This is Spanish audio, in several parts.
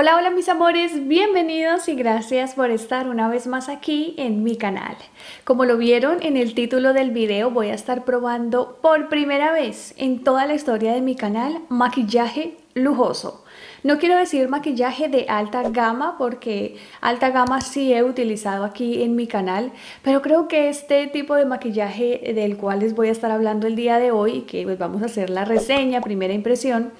Hola, hola mis amores, bienvenidos y gracias por estar una vez más aquí en mi canal. Como lo vieron en el título del video, voy a estar probando por primera vez en toda la historia de mi canal maquillaje lujoso. No quiero decir maquillaje de alta gama porque alta gama sí he utilizado aquí en mi canal, pero creo que este tipo de maquillaje del cual les voy a estar hablando el día de hoy, que pues vamos a hacer la reseña, primera impresión,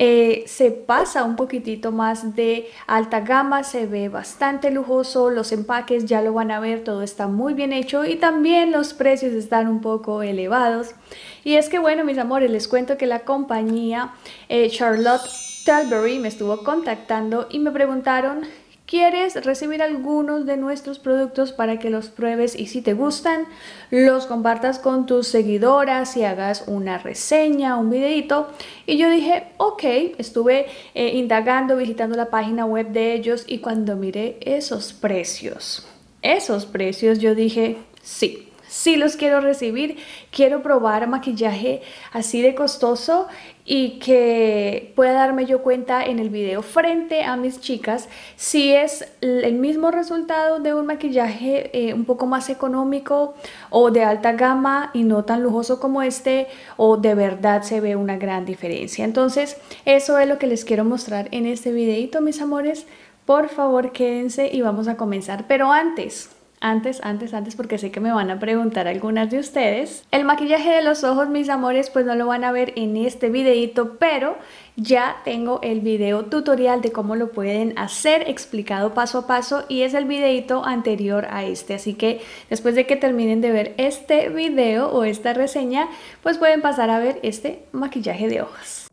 eh, se pasa un poquitito más de alta gama, se ve bastante lujoso, los empaques ya lo van a ver, todo está muy bien hecho y también los precios están un poco elevados. Y es que bueno, mis amores, les cuento que la compañía eh, Charlotte Tilbury me estuvo contactando y me preguntaron ¿Quieres recibir algunos de nuestros productos para que los pruebes y si te gustan, los compartas con tus seguidoras y hagas una reseña, un videito? Y yo dije, ok, estuve eh, indagando, visitando la página web de ellos y cuando miré esos precios, esos precios, yo dije, sí, sí los quiero recibir, quiero probar maquillaje así de costoso y que pueda darme yo cuenta en el video frente a mis chicas si es el mismo resultado de un maquillaje eh, un poco más económico o de alta gama y no tan lujoso como este o de verdad se ve una gran diferencia. Entonces eso es lo que les quiero mostrar en este videito mis amores. Por favor quédense y vamos a comenzar. Pero antes, antes, antes, antes, porque sé que me van a preguntar algunas de ustedes. El maquillaje de los ojos, mis amores, pues no lo van a ver en este videito, pero ya tengo el video tutorial de cómo lo pueden hacer explicado paso a paso y es el videito anterior a este. Así que después de que terminen de ver este video o esta reseña, pues pueden pasar a ver este maquillaje de ojos.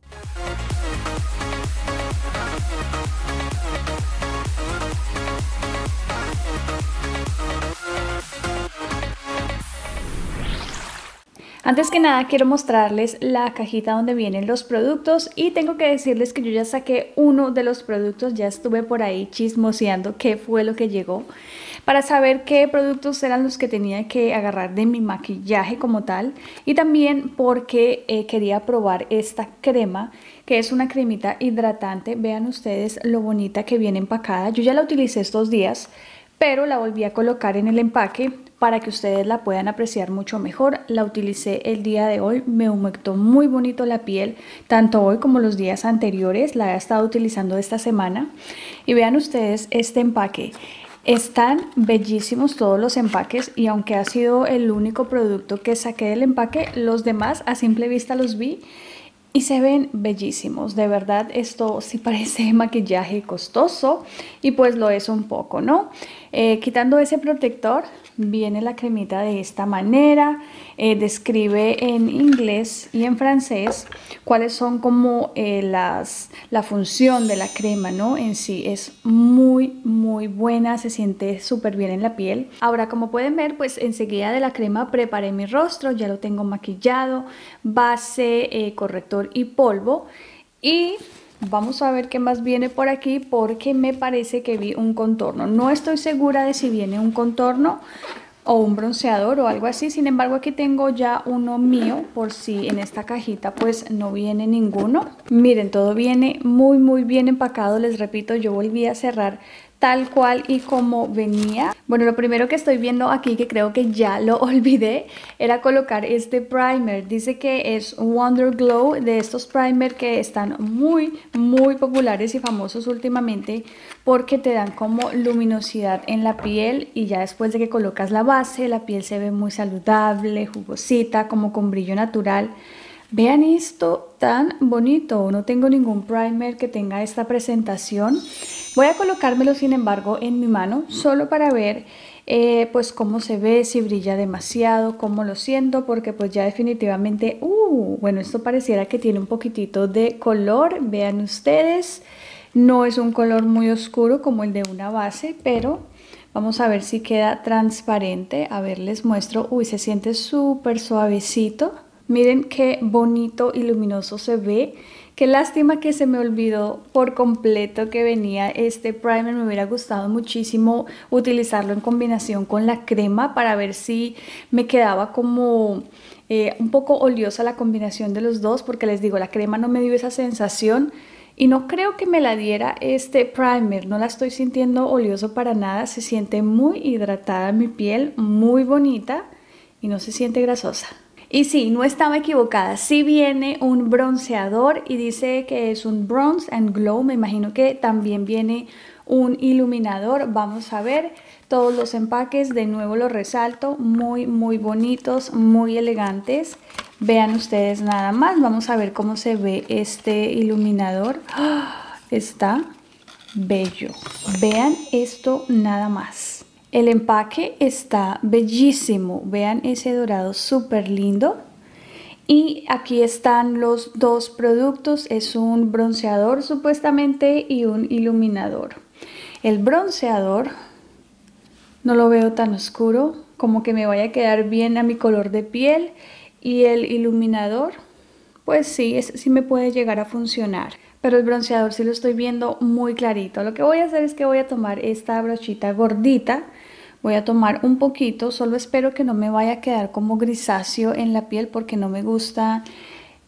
Antes que nada quiero mostrarles la cajita donde vienen los productos y tengo que decirles que yo ya saqué uno de los productos, ya estuve por ahí chismoseando qué fue lo que llegó para saber qué productos eran los que tenía que agarrar de mi maquillaje como tal y también porque eh, quería probar esta crema que es una cremita hidratante, vean ustedes lo bonita que viene empacada, yo ya la utilicé estos días pero la volví a colocar en el empaque para que ustedes la puedan apreciar mucho mejor. La utilicé el día de hoy, me humectó muy bonito la piel, tanto hoy como los días anteriores, la he estado utilizando esta semana. Y vean ustedes este empaque. Están bellísimos todos los empaques y aunque ha sido el único producto que saqué del empaque, los demás a simple vista los vi y se ven bellísimos. De verdad, esto sí parece maquillaje costoso y pues lo es un poco, ¿no? Eh, quitando ese protector, viene la cremita de esta manera. Eh, describe en inglés y en francés cuáles son como eh, las, la función de la crema, ¿no? En sí es muy, muy buena, se siente súper bien en la piel. Ahora, como pueden ver, pues enseguida de la crema preparé mi rostro, ya lo tengo maquillado, base, corrector y polvo. Y Vamos a ver qué más viene por aquí porque me parece que vi un contorno. No estoy segura de si viene un contorno o un bronceador o algo así. Sin embargo, aquí tengo ya uno mío por si en esta cajita pues no viene ninguno. Miren, todo viene muy muy bien empacado. Les repito, yo volví a cerrar tal cual y como venía. Bueno, lo primero que estoy viendo aquí, que creo que ya lo olvidé, era colocar este primer. Dice que es Wonder Glow, de estos primer que están muy, muy populares y famosos últimamente porque te dan como luminosidad en la piel y ya después de que colocas la base, la piel se ve muy saludable, jugosita, como con brillo natural. Vean esto tan bonito, no tengo ningún primer que tenga esta presentación. Voy a colocármelo sin embargo en mi mano solo para ver eh, pues cómo se ve, si brilla demasiado, cómo lo siento, porque pues ya definitivamente, uh, bueno, esto pareciera que tiene un poquitito de color, vean ustedes, no es un color muy oscuro como el de una base, pero vamos a ver si queda transparente, a ver les muestro, uy, se siente súper suavecito, Miren qué bonito y luminoso se ve. Qué lástima que se me olvidó por completo que venía este primer. Me hubiera gustado muchísimo utilizarlo en combinación con la crema para ver si me quedaba como eh, un poco oleosa la combinación de los dos porque les digo, la crema no me dio esa sensación Y no creo que me la diera este primer, no la estoy sintiendo oleoso para nada, se siente muy hidratada mi piel, muy bonita y no se siente grasosa. Y sí, no estaba equivocada, sí viene un bronceador y dice que es un Bronze and Glow, me imagino que también viene un iluminador, vamos a ver todos los empaques, de nuevo los resalto, muy muy bonitos, muy elegantes. Vean ustedes nada más, vamos a ver cómo se ve este iluminador. ¡Ah! Está bello. Vean esto nada más. El empaque está bellísimo. Vean ese dorado súper lindo. Y aquí están los dos productos. Es un bronceador supuestamente y un iluminador. El bronceador no lo veo tan oscuro, como que me vaya a quedar bien a mi color de piel y el iluminador, pues sí, sí me puede llegar a funcionar. Pero el bronceador sí lo estoy viendo muy clarito. Lo que voy a hacer es que voy a tomar esta brochita gordita. Voy a tomar un poquito, solo espero que no me vaya a quedar como grisáceo en la piel porque no me gusta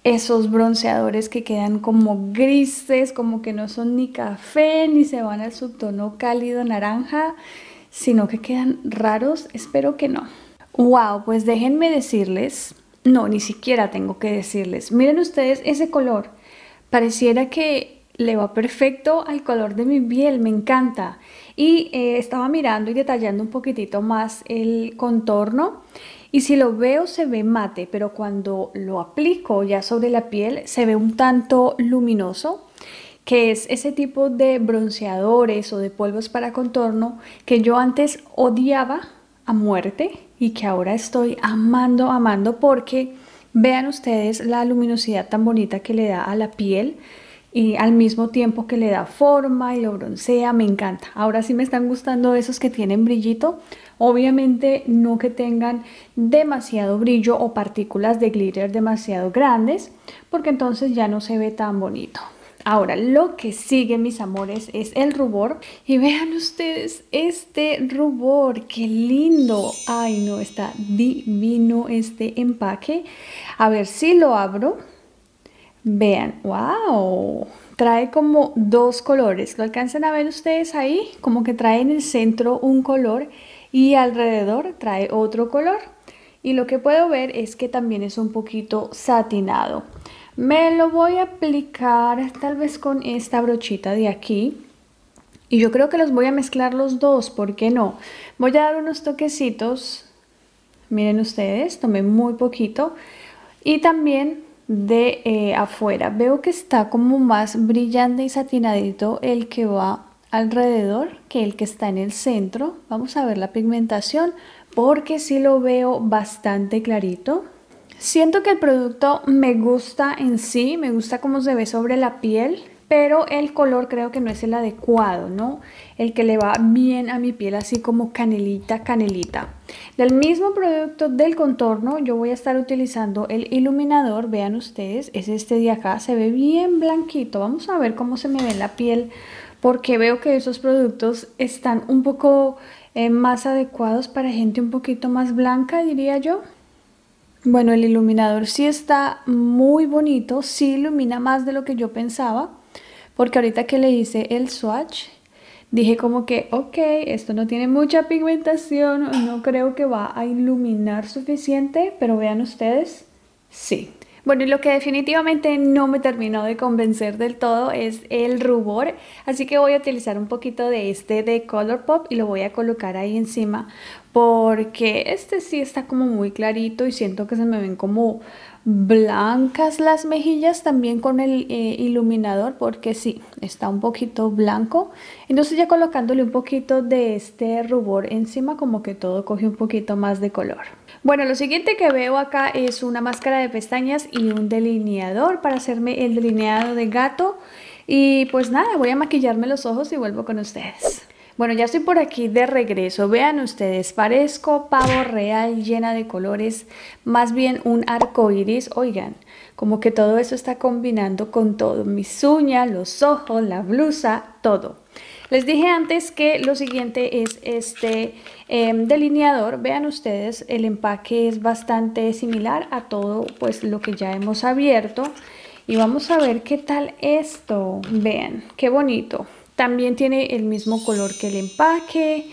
esos bronceadores que quedan como grises, como que no son ni café, ni se van al subtono cálido naranja, sino que quedan raros. Espero que no. Wow, pues déjenme decirles no, ni siquiera tengo que decirles. Miren ustedes ese color. Pareciera que le va perfecto al color de mi piel, me encanta. Y eh, estaba mirando y detallando un poquitito más el contorno. Y si lo veo se ve mate, pero cuando lo aplico ya sobre la piel se ve un tanto luminoso, que es ese tipo de bronceadores o de polvos para contorno que yo antes odiaba a muerte y que ahora estoy amando, amando porque vean ustedes la luminosidad tan bonita que le da a la piel y al mismo tiempo que le da forma y lo broncea, me encanta. Ahora sí me están gustando esos que tienen brillito, obviamente no que tengan demasiado brillo o partículas de glitter demasiado grandes, porque entonces ya no se ve tan bonito. Ahora, lo que sigue, mis amores, es el rubor. Y vean ustedes este rubor, qué lindo. Ay, no, está divino este empaque. A ver si lo abro. Vean, wow. Trae como dos colores. ¿Lo alcanzan a ver ustedes ahí? Como que trae en el centro un color y alrededor trae otro color. Y lo que puedo ver es que también es un poquito satinado. Me lo voy a aplicar tal vez con esta brochita de aquí. Y yo creo que los voy a mezclar los dos, ¿por qué no? Voy a dar unos toquecitos, miren ustedes, tomé muy poquito. Y también de eh, afuera, veo que está como más brillante y satinadito el que va alrededor que el que está en el centro. Vamos a ver la pigmentación porque sí lo veo bastante clarito. Siento que el producto me gusta en sí, me gusta cómo se ve sobre la piel, pero el color creo que no es el adecuado, ¿no? El que le va bien a mi piel así como canelita, canelita. Del mismo producto del contorno yo voy a estar utilizando el iluminador, vean ustedes, es este de acá, se ve bien blanquito. Vamos a ver cómo se me ve la piel porque veo que esos productos están un poco eh, más adecuados para gente un poquito más blanca, diría yo. Bueno, el iluminador sí está muy bonito, sí ilumina más de lo que yo pensaba, porque ahorita que le hice el swatch, dije como que, ok, esto no tiene mucha pigmentación, no creo que va a iluminar suficiente, pero vean ustedes, sí. Bueno, y lo que definitivamente no me terminó de convencer del todo es el rubor, así que voy a utilizar un poquito de este de Colourpop y lo voy a colocar ahí encima porque este sí está como muy clarito y siento que se me ven como blancas las mejillas también con el eh, iluminador porque sí, está un poquito blanco. Entonces ya colocándole un poquito de este rubor encima como que todo coge un poquito más de color. Bueno, lo siguiente que veo acá es una máscara de pestañas y un delineador para hacerme el delineado de gato. Y pues nada, voy a maquillarme los ojos y vuelvo con ustedes. Bueno, ya estoy por aquí de regreso. Vean ustedes, parezco pavo real llena de colores, más bien un arco iris. Oigan, como que todo eso está combinando con todo. Mis uñas, los ojos, la blusa, todo. Les dije antes que lo siguiente es este em, delineador. Vean ustedes, el empaque es bastante similar a todo pues lo que ya hemos abierto. Y vamos a ver qué tal esto. Vean, qué bonito. También tiene el mismo color que el empaque.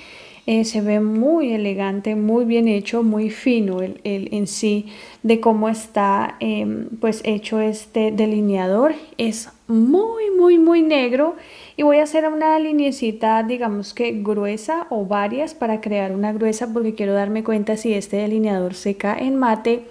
Eh, se ve muy elegante, muy bien hecho, muy fino el, en sí de cómo está em, pues hecho este delineador. Es muy, muy, muy negro y voy a hacer una linecita digamos que gruesa o varias para crear una gruesa porque quiero darme cuenta si este delineador seca en mate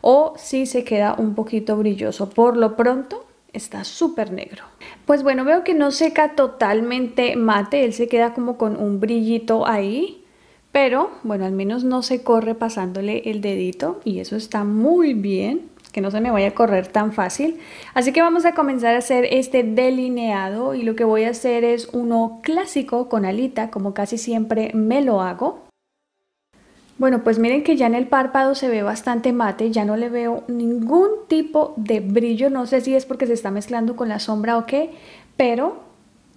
o si se queda un poquito brilloso. Por lo pronto está súper negro. Pues bueno, veo que no seca totalmente mate, él se queda como con un brillito ahí, pero bueno, al menos no se corre pasándole el dedito y eso está muy bien, que no se me vaya a correr tan fácil. Así que vamos a comenzar a hacer este delineado y lo que voy a hacer es uno clásico con alita, como casi siempre me lo hago. Bueno, pues miren que ya en el párpado se ve bastante mate, ya no le veo ningún tipo de brillo, no sé si es porque se está mezclando con la sombra o qué, pero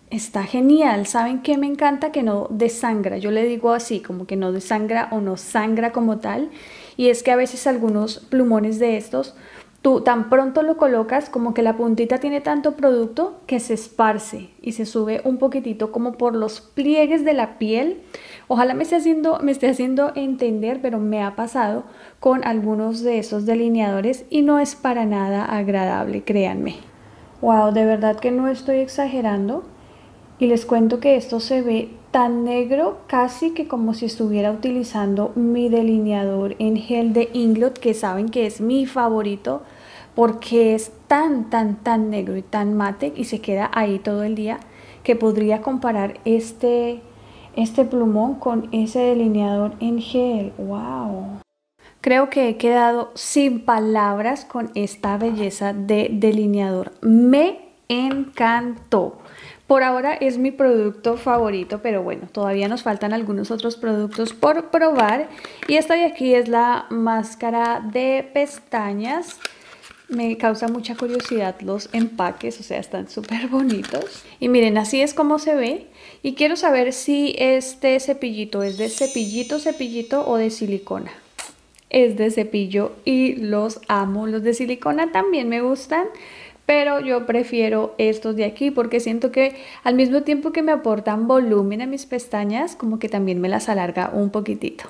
está genial. ¿Saben qué me encanta? Que no desangra, yo le digo así, como que no desangra o no sangra como tal, y es que a veces algunos plumones de estos tú tan pronto lo colocas como que la puntita tiene tanto producto que se esparce y se sube un poquitito como por los pliegues de la piel. Ojalá me esté haciendo, me esté haciendo entender, pero me ha pasado con algunos de esos delineadores y no es para nada agradable, créanme. Wow, de verdad que no estoy exagerando. Y les cuento que esto se ve tan negro casi que como si estuviera utilizando mi delineador en gel de Inglot que saben que es mi favorito porque es tan, tan, tan negro y tan mate y se queda ahí todo el día que podría comparar este, este plumón con ese delineador en gel. ¡Wow! Creo que he quedado sin palabras con esta belleza de delineador. Me encantó. Por ahora es mi producto favorito, pero bueno, todavía nos faltan algunos otros productos por probar. Y esta de aquí es la máscara de pestañas me causa mucha curiosidad los empaques, o sea, están súper bonitos. Y miren, así es como se ve. Y quiero saber si este cepillito es de cepillito, cepillito o de silicona. Es de cepillo y los amo. Los de silicona también me gustan, pero yo prefiero estos de aquí porque siento que al mismo tiempo que me aportan volumen a mis pestañas, como que también me las alarga un poquitito.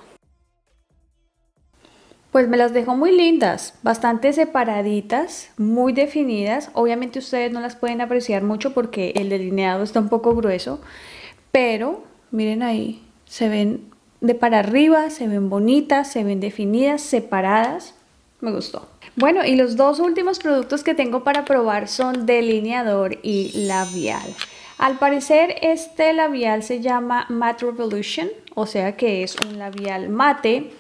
Pues me las dejó muy lindas, bastante separaditas, muy definidas. Obviamente ustedes no las pueden apreciar mucho porque el delineado está un poco grueso, pero miren ahí, se ven de para arriba, se ven bonitas, se ven definidas, separadas. Me gustó. Bueno, y los dos últimos productos que tengo para probar son delineador y labial. Al parecer este labial se llama Matte Revolution, o sea que es un labial mate.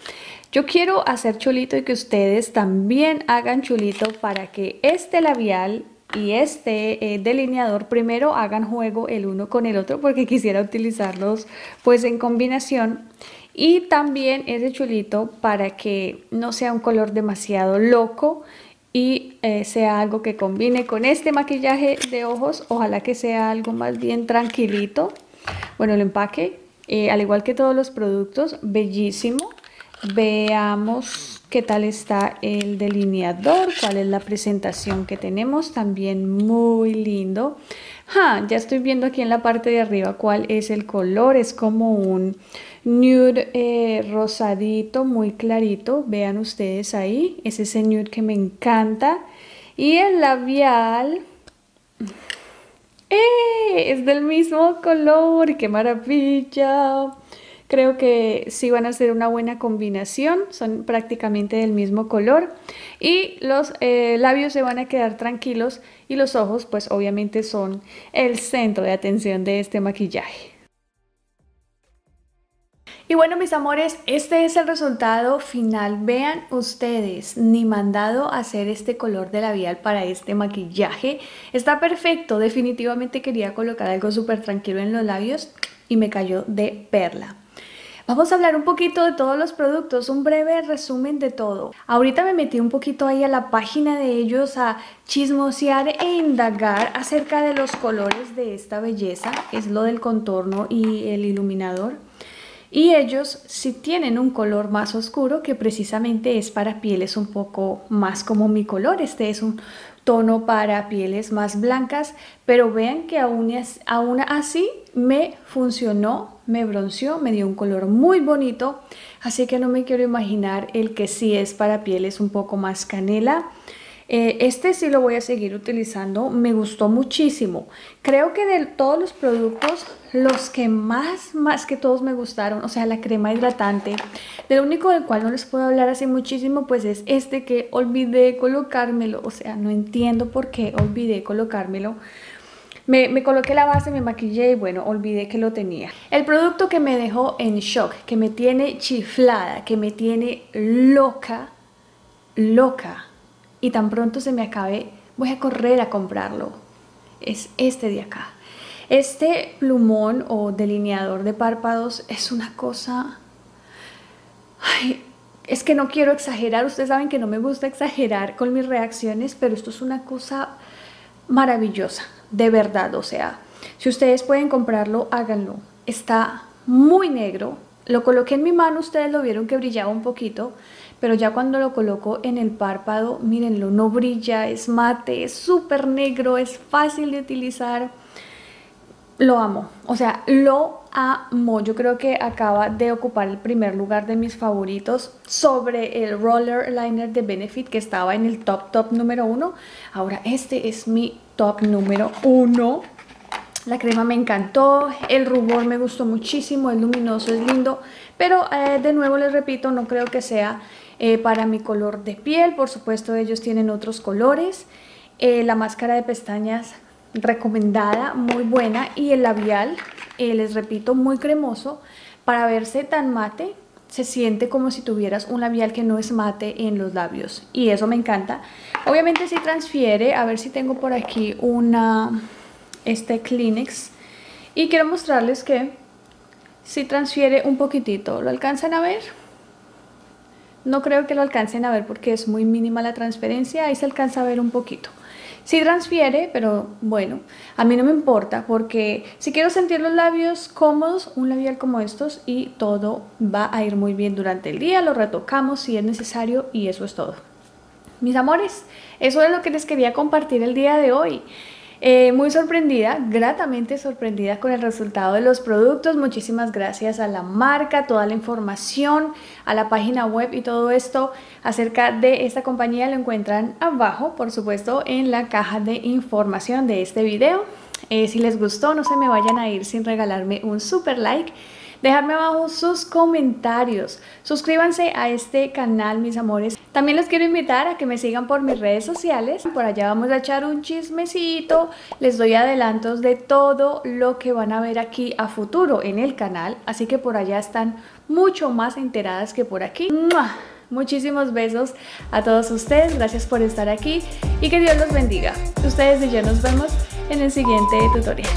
Yo quiero hacer chulito y que ustedes también hagan chulito para que este labial y este eh, delineador primero hagan juego el uno con el otro porque quisiera utilizarlos pues en combinación. Y también ese chulito para que no sea un color demasiado loco y eh, sea algo que combine con este maquillaje de ojos. Ojalá que sea algo más bien tranquilito. Bueno el empaque eh, al igual que todos los productos bellísimo Veamos qué tal está el delineador, cuál es la presentación que tenemos, también muy lindo. ya estoy viendo aquí en la parte de arriba cuál es el color, es como un nude eh, rosadito, muy clarito, vean ustedes ahí, es ese nude que me encanta. Y el labial, ¡eh! es del mismo color, qué maravilla. Creo que sí van a ser una buena combinación, son prácticamente del mismo color y los eh, labios se van a quedar tranquilos y los ojos pues obviamente son el centro de atención de este maquillaje. Y bueno mis amores, este es el resultado final. Vean ustedes, ni mandado a hacer este color de labial para este maquillaje. Está perfecto, definitivamente quería colocar algo súper tranquilo en los labios y me cayó de perla. Vamos a hablar un poquito de todos los productos, un breve resumen de todo. Ahorita me metí un poquito ahí a la página de ellos a chismosear e indagar acerca de los colores de esta belleza, es lo del contorno y el iluminador. Y ellos sí tienen un color más oscuro que precisamente es para pieles un poco más como mi color. Este es un tono para pieles más blancas, pero vean que aún, así me funcionó, me bronceó, me dio un color muy bonito, así que no me quiero imaginar el que sí es para pieles un poco más canela. Eh, este sí lo voy a seguir utilizando, me gustó muchísimo. Creo que de todos los productos, los que más, más que todos me gustaron, o sea, la crema hidratante, del único del cual no les puedo hablar así muchísimo, pues es este que olvidé colocármelo, o sea, no entiendo por qué olvidé colocármelo. Me, me, coloqué la base, me maquillé y bueno, olvidé que lo tenía. El producto que me dejó en shock, que me tiene chiflada, que me tiene loca, loca, y tan pronto se me acabe, voy a correr a comprarlo. Es este de acá. Este plumón o delineador de párpados es una cosa... Ay, es que no quiero exagerar, ustedes saben que no me gusta exagerar con mis reacciones, pero esto es una cosa maravillosa, de verdad, o sea, si ustedes pueden comprarlo, háganlo. Está muy negro, lo coloqué en mi mano, ustedes lo vieron que brillaba un poquito, pero ya cuando lo coloco en el párpado, mírenlo, no brilla, es mate, es súper negro, es fácil de utilizar. Lo amo, o sea, lo amo. Yo creo que acaba de ocupar el primer lugar de mis favoritos sobre el Roller Liner de Benefit que estaba en el top top número uno. Ahora este es mi top número uno. La crema me encantó, el rubor me gustó muchísimo, es luminoso, es lindo, pero eh, de nuevo les repito, no creo que sea eh, para mi color de piel, por supuesto ellos tienen otros colores. Eh, la máscara de pestañas recomendada, muy buena. Y el labial, eh, les repito, muy cremoso. Para verse tan mate, se siente como si tuvieras un labial que no es mate en los labios. Y eso me encanta. Obviamente si transfiere, a ver si tengo por aquí una, este Kleenex. Y quiero mostrarles que si transfiere un poquitito, ¿lo alcanzan a ver? No creo que lo alcancen a ver porque es muy mínima la transferencia, ahí se alcanza a ver un poquito. Sí transfiere, pero bueno, a mí no me importa porque si quiero sentir los labios cómodos, un labial como estos y todo va a ir muy bien durante el día, lo retocamos si es necesario y eso es todo. Mis amores, eso es lo que les quería compartir el día de hoy. Eh, muy sorprendida, gratamente sorprendida con el resultado de los productos. Muchísimas gracias a la marca, toda la información, a la página web y todo esto acerca de esta compañía lo encuentran abajo, por supuesto, en la caja de información de este video. Eh, si les gustó, no se me vayan a ir sin regalarme un super like dejarme abajo sus comentarios. Suscríbanse a este canal, mis amores. También les quiero invitar a que me sigan por mis redes sociales. Por allá vamos a echar un chismecito. Les doy adelantos de todo lo que van a ver aquí a futuro en el canal. Así que por allá están mucho más enteradas que por aquí. Muchísimos besos a todos ustedes, gracias por estar aquí y que Dios los bendiga. Ustedes y yo nos vemos en el siguiente tutorial.